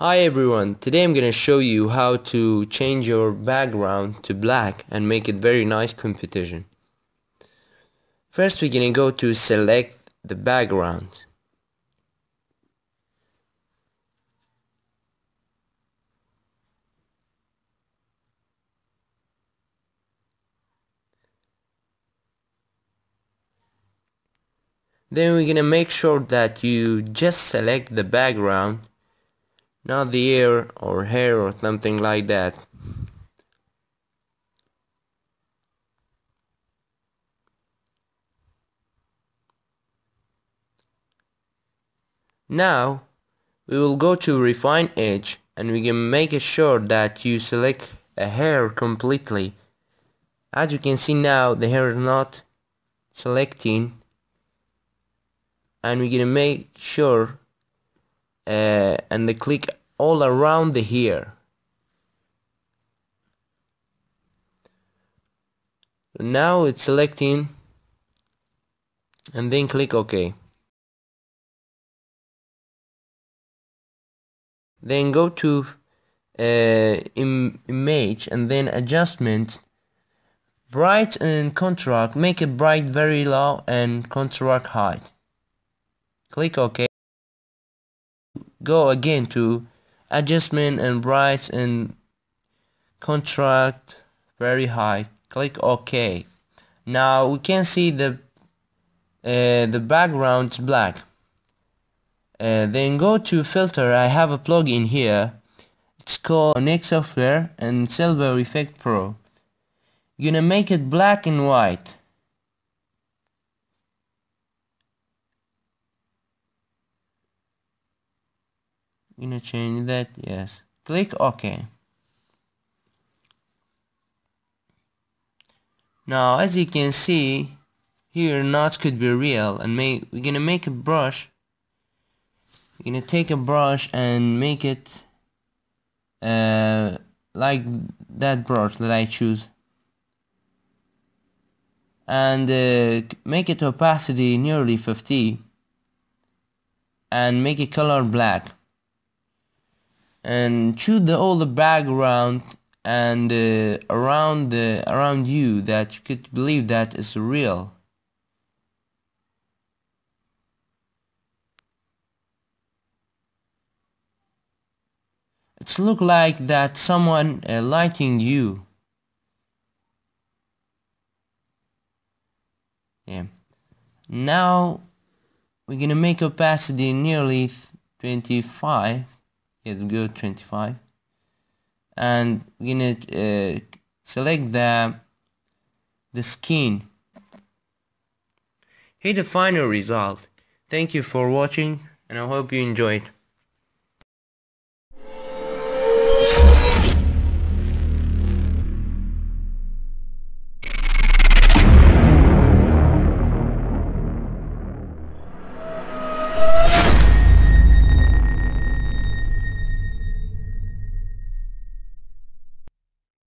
Hi everyone, today I'm gonna show you how to change your background to black and make it very nice competition. First we're gonna go to select the background. Then we're gonna make sure that you just select the background not the ear or hair or something like that. Now we will go to refine edge and we can make sure that you select a hair completely. As you can see now the hair is not selecting. And we're gonna make sure uh, and the click all around the hair now it's selecting and then click OK. Then go to uh, Im image and then adjustment. Bright and contrast make it bright very low and contrast high. Click OK. Go again to adjustment and bright and contrast very high. Click OK. Now we can see the uh, the background is black. Uh, then go to filter. I have a plugin here. It's called Onyx software and Silver Efex Pro. Gonna make it black and white gonna change that yes. Click OK. Now as you can see here knots could be real and make we're gonna make a brush. We're gonna take a brush and make it uh, like that brush that I choose. And uh, make it opacity nearly 50 and make it color black and choose the, all the background and uh, around the around you that you could believe that is real. It's look like that someone uh, lighting you. Yeah. Now we're gonna make opacity nearly 25 let's go 25 and we're gonna uh, select the the skin. Hit the final result. Thank you for watching and I hope you enjoyed